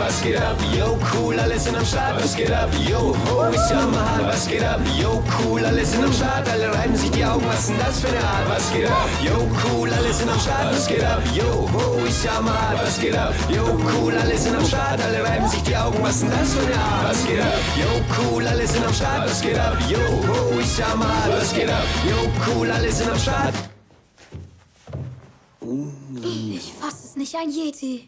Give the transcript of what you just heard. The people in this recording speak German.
was geht ab? Yo, cool, alles in am Start, was geht ab? Yo, ho, ist ja mal was geht ab? Yo, cool, alles in am Start, alle reiben sich die Augen, was denn das für eine Art, was geht ab? Yo, cool, alles in am Start, was geht ab? Yo, ho, ist ja mal was geht ab? Yo, cool, alles in am Start, alle reiben sich die Augen, was denn das für eine Art, was geht ab? Yo, cool, alles in am Start, was geht ab? Yo, ho, ist ja mal was geht ab? Yo, cool, alles in am Start. Ich fass es nicht, ein Yeti.